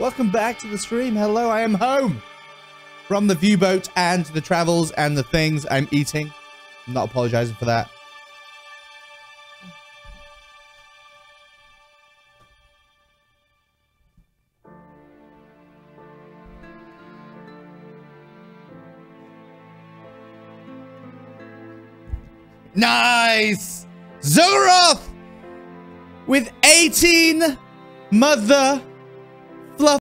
Welcome back to the stream. Hello, I am home from the Viewboat and the travels and the things I'm eating. I'm not apologizing for that. Nice! Zoroth with 18 mother